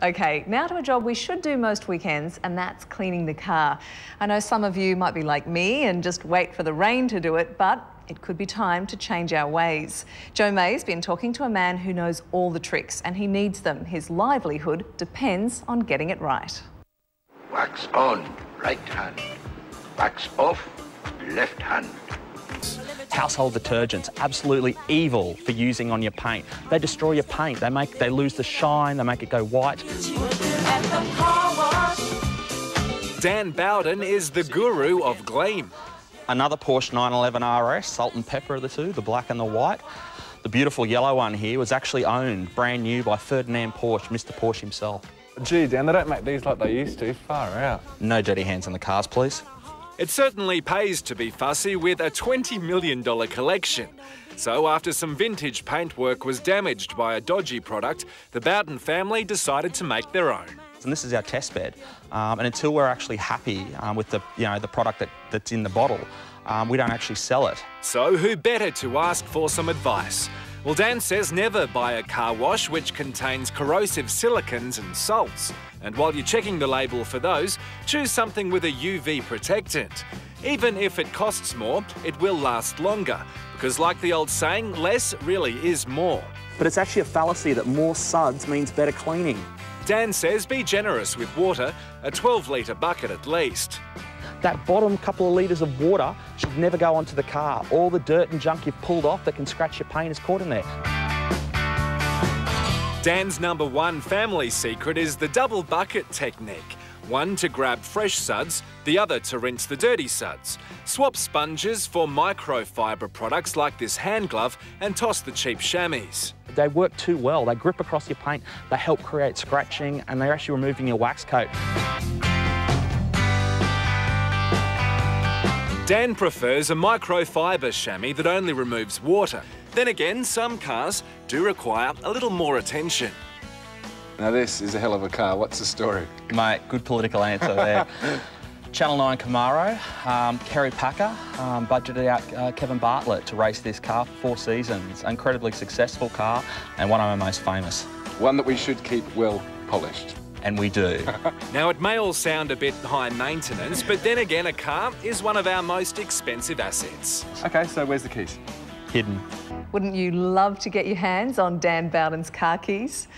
Okay, now to a job we should do most weekends, and that's cleaning the car. I know some of you might be like me and just wait for the rain to do it, but it could be time to change our ways. Joe May's been talking to a man who knows all the tricks, and he needs them. His livelihood depends on getting it right. Wax on, right hand. Wax off, left hand. Household detergents, absolutely evil for using on your paint. They destroy your paint. They make they lose the shine. They make it go white. Dan Bowden is the guru of gleam. Another Porsche 911 RS, salt and pepper of the two, the black and the white. The beautiful yellow one here was actually owned brand new by Ferdinand Porsche, Mr. Porsche himself. Gee, Dan, they don't make these like they used to. Far out. No dirty hands on the cars, please. It certainly pays to be fussy with a $20 million collection. So, after some vintage paintwork was damaged by a dodgy product, the Bowden family decided to make their own. And this is our test bed. Um, and until we're actually happy um, with the, you know, the product that, that's in the bottle, um, we don't actually sell it. So, who better to ask for some advice? Well, Dan says never buy a car wash which contains corrosive silicones and salts. And while you're checking the label for those, choose something with a UV protectant. Even if it costs more, it will last longer. Because, like the old saying, less really is more. But it's actually a fallacy that more suds means better cleaning. Dan says be generous with water, a 12 litre bucket at least. That bottom couple of litres of water should never go onto the car. All the dirt and junk you've pulled off that can scratch your paint is caught in there. Dan's number one family secret is the double bucket technique. One to grab fresh suds, the other to rinse the dirty suds. Swap sponges for microfiber products like this hand glove and toss the cheap chamois. They work too well. They grip across your paint, they help create scratching, and they're actually removing your wax coat. Dan prefers a microfiber chamois that only removes water. Then again, some cars do require a little more attention. Now, this is a hell of a car. What's the story? Mate, good political answer there. Channel 9 Camaro, um, Kerry Packer um, budgeted out uh, Kevin Bartlett to race this car for four seasons. Incredibly successful car and one of our most famous. One that we should keep well polished. And we do. now, it may all sound a bit high maintenance, but then again, a car is one of our most expensive assets. OK, so where's the keys? Hidden. Wouldn't you love to get your hands on Dan Bowden's car keys?